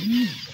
Mm-hmm.